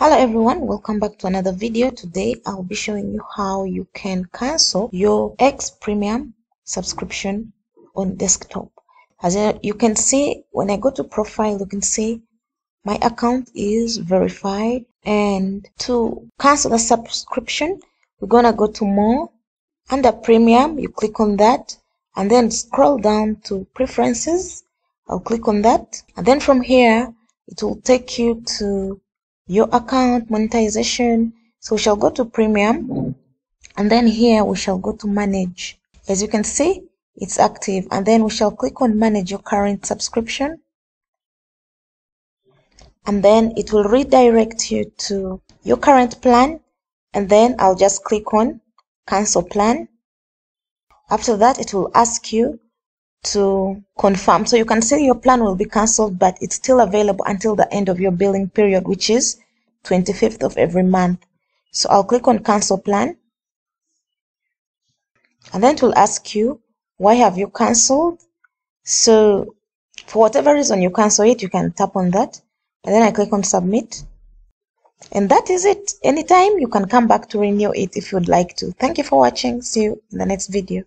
hello everyone. Welcome back to another video. Today i'll be showing you how you can cancel your x premium subscription on desktop. As you can see when i go to profile you can see my account is verified. And to cancel the subscription we're gonna go to more. Under premium you click on that and then scroll down to preferences. I'll click on that. And then from here it will take you to your account monetization. So we shall go to premium and then here we shall go to manage. As you can see it's active. And then we shall click on manage your current subscription. And then it will redirect you to your current plan. And then I'll just click on cancel plan. After that it will ask you to confirm. So you can say your plan will be cancelled, but it's still available until the end of your billing period, which is 25th of every month. So I'll click on cancel plan. And then it will ask you, why have you cancelled? So for whatever reason you cancel it, you can tap on that. And then I click on submit. And that is it. Anytime you can come back to renew it if you'd like to. Thank you for watching. See you in the next video.